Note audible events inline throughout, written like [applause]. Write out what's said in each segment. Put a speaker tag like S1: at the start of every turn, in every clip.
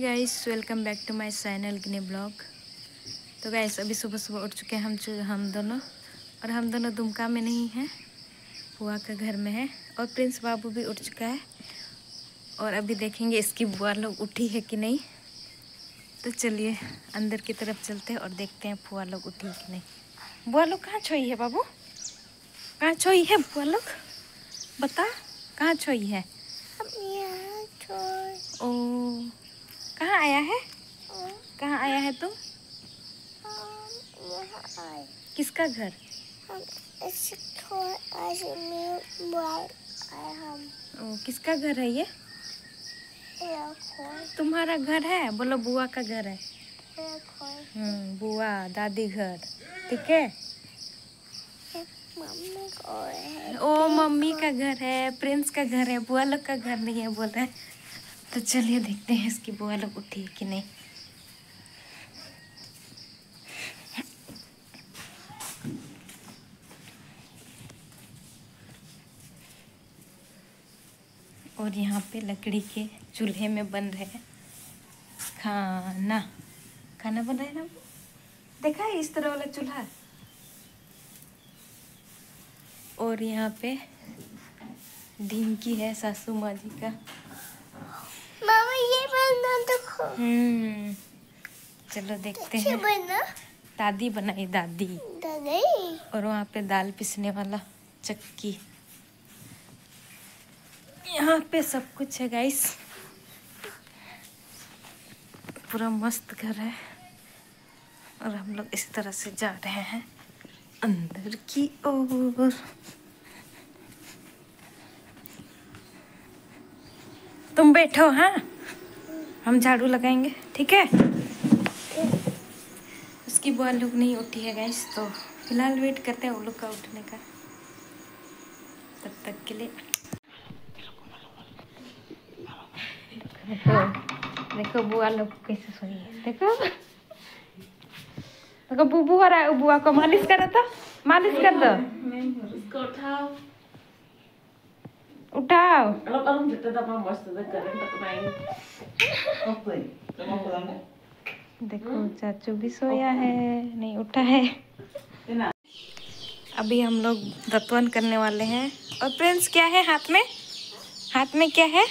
S1: Guys welcome back to my channel गिने blog तो guys अभी सुबह सुबह उठ चुके हैं हम हम दोनों। और हम दोनों दुमका में नहीं हैं, बुआ का घर में है। और प्रिंस बाबू भी उठ चुका है। और अभी देखेंगे इसकी बुआ लोग उठी है कि नहीं। तो चलिए, अंदर की तरफ़ चलते हैं और देखते हैं बुआ लोग उठी है कि नहीं। बुआ लोग कहाँ छोई है बाबू? कहाँ छोई है बुआ लोग? बता कहाँ छोई है? ओ कहाँ आया है? कहाँ आया है तुम किसका घर? ओ किसका घर है ये? तुम्हारा घर है? बोलो बुआ का घर है। हम्म बुआ दादी घर। ठीक है? ओ मम्मी का घर। है प्रिंस का घर है बुआ लोग का घर नहीं है बोल रहे तो चलिए देखते हैं इसकी बुआ लोग उठी है कि नहीं। और यहाँ पे लकड़ी के चूल्हे में बन रहे हैं। खाना। खाना बन रहा है ना? देखा है इस तरह वाला चूल्हा? और यहाँ पे ढिंकी है सासू माँ जी का।
S2: मामा ये बनना देखो
S1: हम्म चलो देखते हैं।
S2: बना।
S1: दादी बनाई दादी।
S2: दादी।
S1: और वहाँ पे दाल पिसने वाला चक्की। यहाँ पे सब कुछ है गाइस पूरा मस्त घर है। और हम लोग इस तरह से जा रहे हैं अंदर की ओर। तुम बैठो हाँ? हम झाड़ू लगाएँगे ठीक है? उसकी बुआ लोग नहीं उठी है गैस तो फ़िलहाल वेट करते हैं वो लोग का उठने का। तब तक के लिए। देखो देखो बुआ लोग कैसे सोई है देखो। देखो बुबू हो रहा है बुआ को मालिश करो तो। मालिश कर दो।
S3: उठाओ main. Apa? Kamu pulang deh.
S1: देखो चाचू भी सोया है नहीं उठा है अभी हम लोग दतवन करने वाले हैं और प्रिंस क्या है हाथ में हाथ में क्या है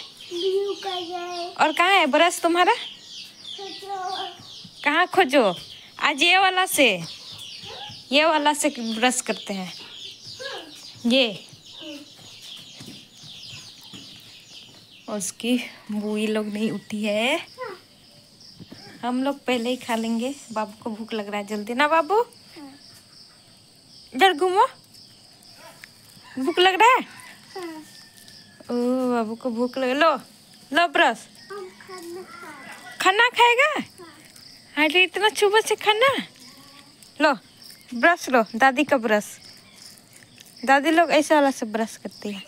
S1: और कहाँ है ब्रश तुम्हारा कहाँ खोजो आज ये वाला से ये वाला से ब्रश करते हैं ये और उसकी बुई लोग नहीं उठी है। हम लोग पहले ही खा लेंगे। बाबू को भूख लग रहा है जल्दी, ना बाबू? इधर घूमो। भूख लग रहा है?
S2: हाँ
S1: ओ, बाबू को भूख लग लो लो ब्रश।
S2: खाना
S1: खाएगा? अरे इतना सुबह से खाना। लो, ब्रश लो, दादी का ब्रश। दादी लोग ऐसा वाला से ब्रश करती है।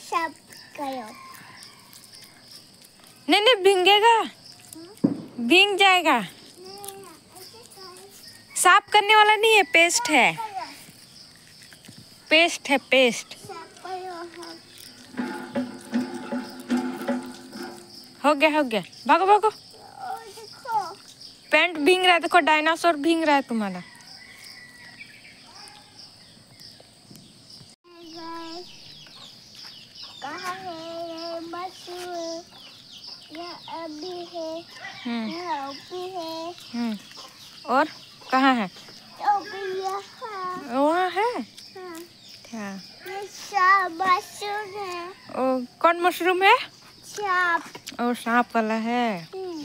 S2: सब करो।
S1: नहीं नहीं भींगेगा। भींग जाएगा। साफ़ करने वाला नहीं है पेस्ट है। पेस्ट है पेस्ट। हो गया हो गया। भागो भागो। पेंट भींग रहा है देखो डायनासोर भींग रहा है तुम्हारा
S2: गाइस कहाँ है ये मशरूम ये अभी है
S1: हम्म
S2: ये अभी है
S1: हम्म और कहाँ है? वहाँ है?
S2: हाँ। है।
S1: ओ कौन मशरूम है?
S2: सब
S1: और सांप वाला है।
S2: हम्म,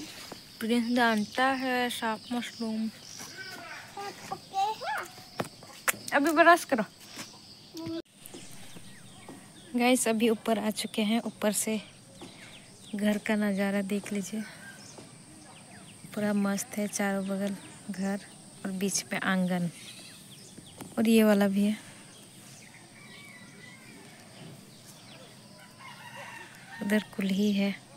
S1: प्रिंस जानता है सांप मशरूम। अभी ब्रश करो। गैस अभी ऊपर आ चुके हैं। ऊपर से घर का नज़ारा देख लीजिए। पूरा मस्त है चारों बगल। घर और बीच पे आँगन और ये वाला भी है। उधर कुल्ही है।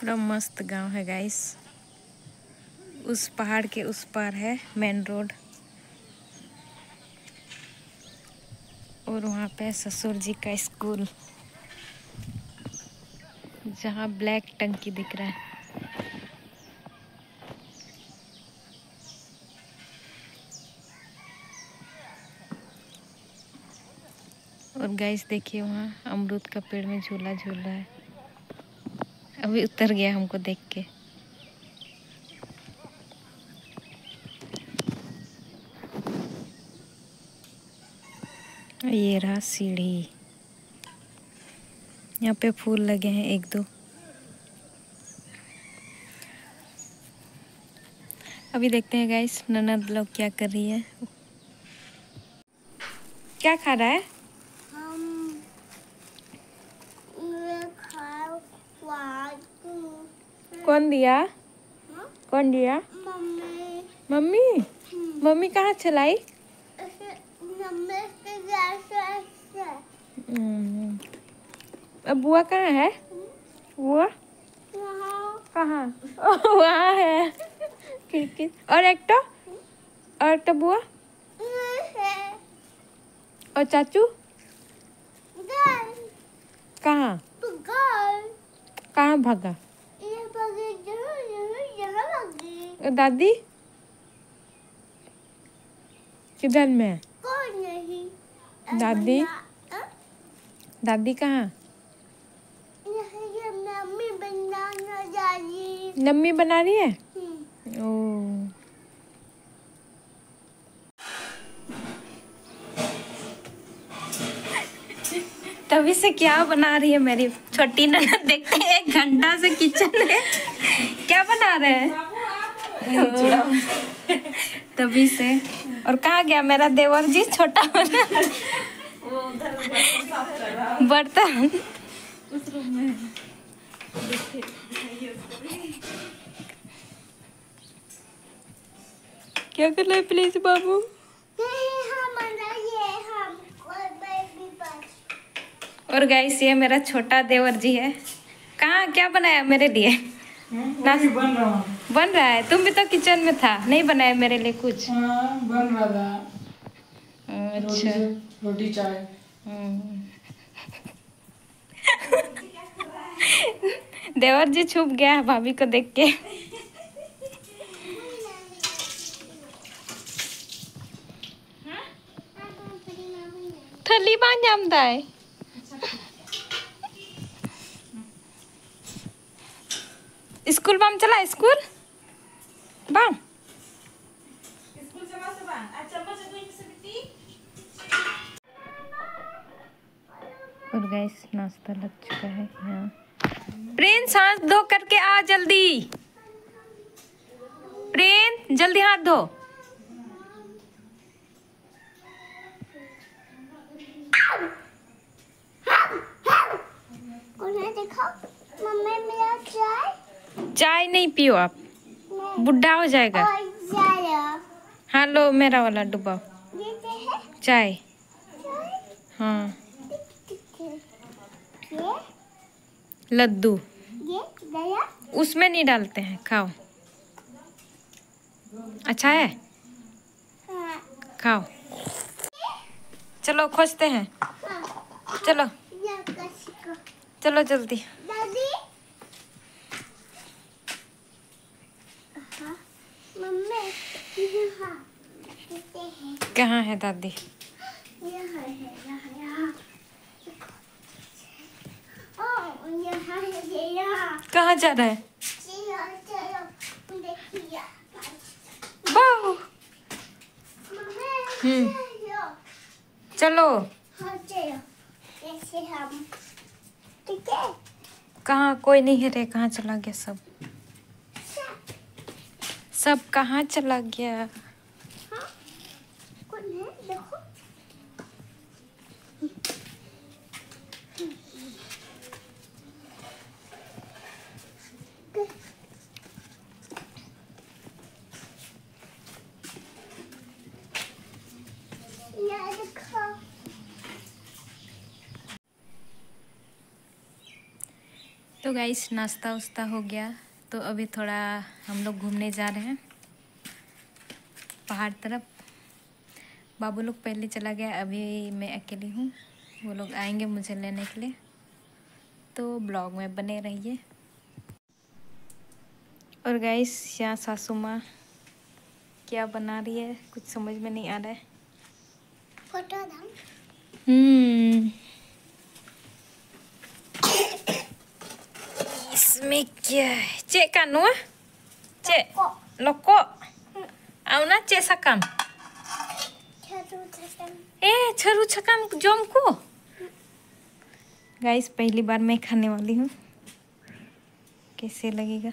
S1: पूरा मस्त गाँव है गाइस उस पहाड़ के उस पार है मेन रोड और वहाँ पे ससुर जी का स्कूल जहाँ ब्लैक टंकी दिख रहा है. और गाइस देखिए वहाँ अमरूद का पेड़ में झूला झूल रहा है. अभी उतर गया हमको देख के। ये रहा सीढ़ी। यहाँ पे फूल लगे हैं एक दो। अभी देखते हैं गाइस ननद लोग क्या कर रही है। क्या खा रहा है
S2: हम ये खाओ वाटू
S1: कौन दिया?
S2: हाँ?
S1: कौन दिया?
S2: मम्मी।
S1: मम्मी?
S2: हम्म,
S1: मम्मी कहाँ चलाई? हम्म, अब बुआ कहाँ है? बुआ? कहाँ? वहाँ है। खिड़की और एक तो? और एक तो बुआ? और चाचू? कहाँ?
S2: तो
S1: कहाँ भागा
S2: ये बगे जहाँ यहाँ यहाँ लगी
S1: और दादी? किधर में
S2: कौन नहीं।
S1: दादी? दादी कहाँ? नम्मी बना रही है?
S2: हम्म,
S1: ओ। तभी से क्या बना रही है मेरी छोटी ननद? देखते हैं एक घंटा से किचन में क्या बना रहे हैं? [laughs] तभी से। और कहाँ गया मेरा देवर जी छोटा बर्तन क्या कर रहे प्लीज़ बाबू? और गाइस ये मेरा छोटा देवर जी है। कहाँ? क्या बनाया मेरे लिए?
S3: बन रहा हूँ।
S1: बन रहा है। तुम भी तो किचन में था नहीं बनाया मेरे लिए कुछ।
S3: हाँ बन रहा था।
S1: अच्छा।
S3: रोटी चाय।
S1: हम्म। देवर जी छुप गया भाभी को देख के। थली बाँध जमता है स्कूल बाम चला स्कूल? बाम और गैस नाश्ता लग चुका है यहाँ। प्रिंस हाथ धो करके आ जल्दी। प्रिंस जल्दी हाथ धो।
S2: उन्हें देखो मम्मी मेरा चाय।
S1: चाय नहीं पियो आप। बुढ़ा हो जाएगा। हाँ लो मेरा वाला डुबाओ।
S2: है?
S1: चाय। हाँ। लड्डू। उसमें नहीं डालते हैं खाओ। अच्छा है?
S2: हाँ।
S1: खाओ। चलो खोजते हैं।
S2: हाँ।
S1: चलो। चलो जल्दी
S2: दादी हाँ मम्मी यहाँ कितने हैं
S1: कहाँ है दादी? कहाँ जा रहा है? हम्म।
S2: चलो।
S1: कहाँ? कोई नहीं है रे, कहाँ चला गया सब? सब कहाँ चला गया? तो गाइस नाश्ता उस्ता हो गया। तो अभी थोड़ा हम लोग घूमने जा रहे हैं। पहाड़ तरफ़। बाबू लोग पहले चला गया अभी मैं अकेली हूँ। वो लोग आएँगे मुझे लेने के लिए। तो ब्लॉग में बने रहिए। और गाइस यहाँ सासू माँ क्या बना रही है? कुछ समझ में नहीं आ रहा है।
S2: Photo
S1: hmm. इसमें क्या है चे कानु चे
S2: को
S1: loko auna चे sakam?
S2: छरू
S1: छकम जोम को गाइस पहली बार मैं खाने वाली हूँ कैसे लगेगा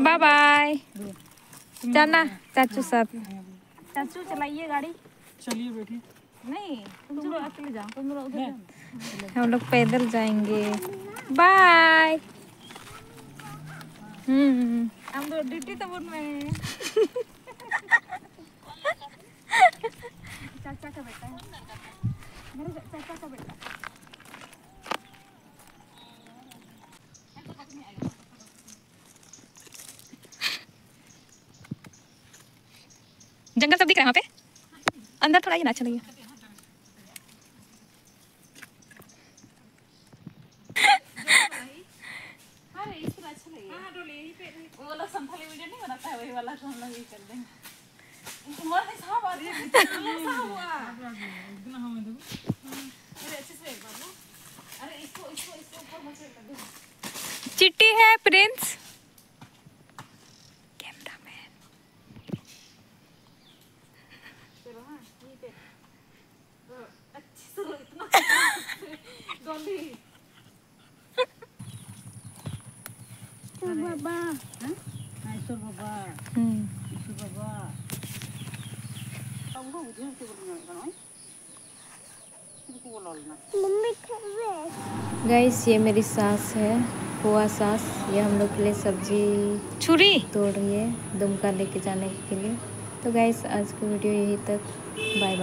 S1: बाय बाय जाना चाचू साथ चाचू चलाइए गाड़ी
S3: चलिए बैठिए
S1: नहीं तुम लोग अकेले जाओ तुम लोग उधर जाओ। हम लोग पैदल जाएँगे बाय हम तो ड्यूटी तो बोल में चाचा का बेटा है मेरे चाचा का बेटा जंगल सब दिख रहा है वहाँ पे अंदर थोड़ा ही ना अच्छा
S3: वाला संथाली वीडियो नहीं बनाता है वही वाला तो हम लोग ये कर देंगे तुम्हारे साहब आ रही है साहब हुआ इतना हमें देखो अरे अच्छे से एक बार लो अरे इसको इसको इसको ऊपर मत कर दो
S1: चिट्टी है प्रिंस।
S2: बाबा
S3: बाबा बाबा अब वो उधर से बोलना है ना इसको बोला ना
S2: मम्मी खावे
S1: गाइस ये मेरी सास है हुआ सास। ये हम लोग के लिए सब्ज़ी छुरी? तोड़ रही है दुमका लेके जाने के लिए। तो गाइस आज की वीडियो यही तक। Bye bye